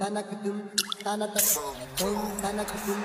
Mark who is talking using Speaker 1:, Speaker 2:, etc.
Speaker 1: tanakatum tanata tanakatum